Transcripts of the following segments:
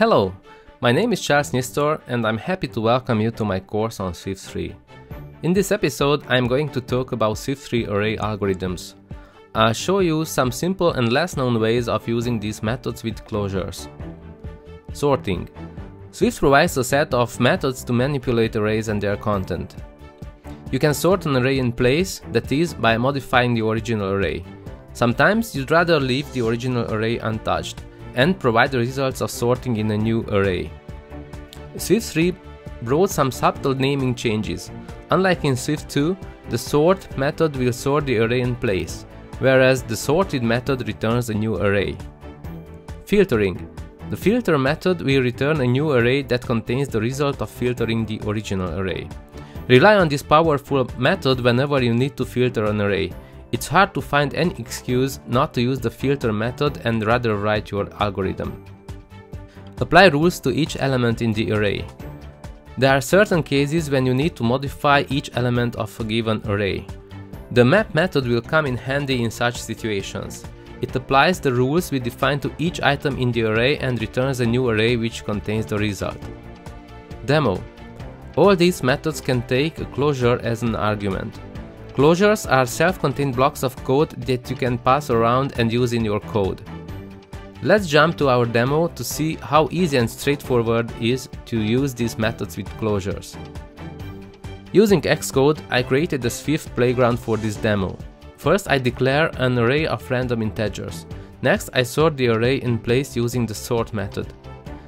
Hello, my name is Charles Nyisztor and I'm happy to welcome you to my course on Swift3. In this episode, I'm going to talk about Swift3 array algorithms. I'll show you some simple and less known ways of using these methods with closures. Sorting. Swift provides a set of methods to manipulate arrays and their content. You can sort an array in place, that is, by modifying the original array. Sometimes you'd rather leave the original array untouched and provide the results of sorting in a new array. Swift 3 brought some subtle naming changes. Unlike in Swift 2, the sort method will sort the array in place, whereas the sorted method returns a new array. Filtering. The filter method will return a new array that contains the result of filtering the original array. Rely on this powerful method whenever you need to filter an array, it's hard to find any excuse not to use the filter method and rather write your algorithm. Apply rules to each element in the array. There are certain cases when you need to modify each element of a given array. The map method will come in handy in such situations. It applies the rules we define to each item in the array and returns a new array which contains the result. Demo. All these methods can take a closure as an argument. Closures are self-contained blocks of code that you can pass around and use in your code. Let's jump to our demo to see how easy and straightforward it is to use these methods with closures. Using Xcode, I created a Swift playground for this demo. First I declare an array of random integers. Next I sort the array in place using the sort method.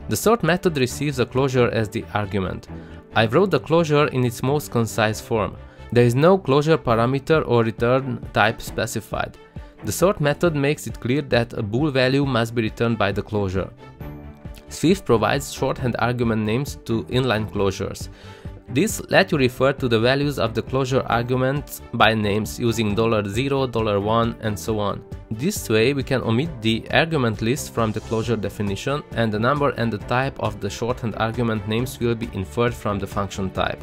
The sort method receives a closure as the argument. I wrote the closure in its most concise form. There is no closure parameter or return type specified. The sort method makes it clear that a bool value must be returned by the closure. Swift provides shorthand argument names to inline closures. This let you refer to the values of the closure arguments by names using $0, $1 and so on. This way we can omit the argument list from the closure definition and the number and the type of the shorthand argument names will be inferred from the function type.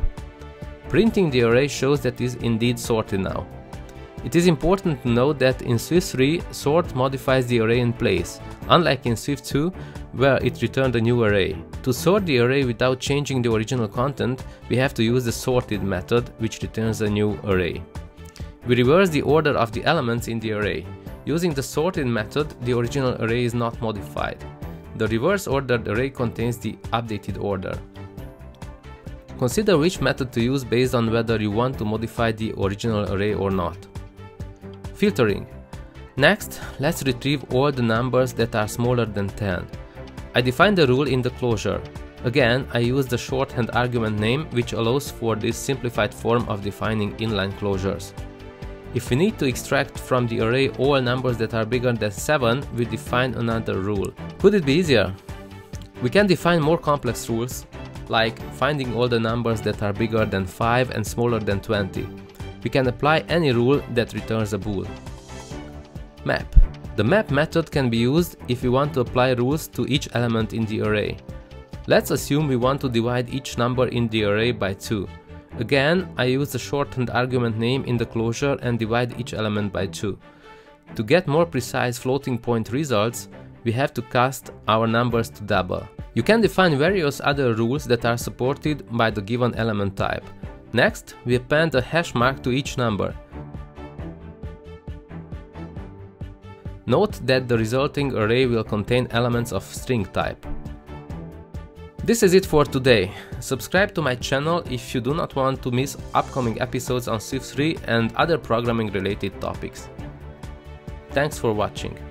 Printing the array shows that it is indeed sorted now. It is important to note that in Swift 3, sort modifies the array in place, unlike in Swift 2, where it returned a new array. To sort the array without changing the original content, we have to use the sorted method, which returns a new array. We reverse the order of the elements in the array. Using the sorted method, the original array is not modified. The reverse ordered array contains the updated order. Consider which method to use based on whether you want to modify the original array or not. Filtering. Next, let's retrieve all the numbers that are smaller than 10. I define the rule in the closure. Again, I use the shorthand argument name which allows for this simplified form of defining inline closures. If we need to extract from the array all numbers that are bigger than 7, we define another rule. Could it be easier? We can define more complex rules, like finding all the numbers that are bigger than 5 and smaller than 20. We can apply any rule that returns a bool. Map. The map method can be used if we want to apply rules to each element in the array. Let's assume we want to divide each number in the array by 2. Again, I use the shortened argument name in the closure and divide each element by 2. To get more precise floating point results, we have to cast our numbers to double. You can define various other rules that are supported by the given element type. Next, we append a hash mark to each number. Note that the resulting array will contain elements of string type. This is it for today. Subscribe to my channel if you do not want to miss upcoming episodes on Swift 3 and other programming related topics. Thanks for watching.